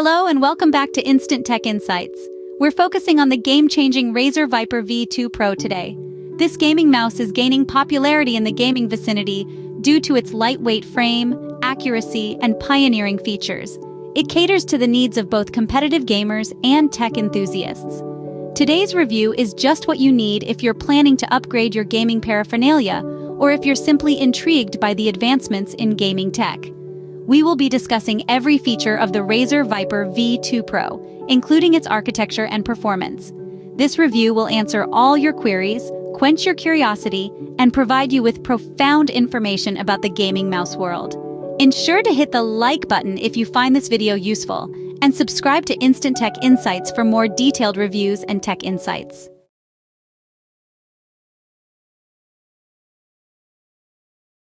Hello and welcome back to Instant Tech Insights. We're focusing on the game-changing Razer Viper V2 Pro today. This gaming mouse is gaining popularity in the gaming vicinity due to its lightweight frame, accuracy, and pioneering features. It caters to the needs of both competitive gamers and tech enthusiasts. Today's review is just what you need if you're planning to upgrade your gaming paraphernalia or if you're simply intrigued by the advancements in gaming tech. We will be discussing every feature of the Razer Viper V2 Pro, including its architecture and performance. This review will answer all your queries, quench your curiosity, and provide you with profound information about the gaming mouse world. Ensure to hit the like button if you find this video useful, and subscribe to Instant Tech Insights for more detailed reviews and tech insights.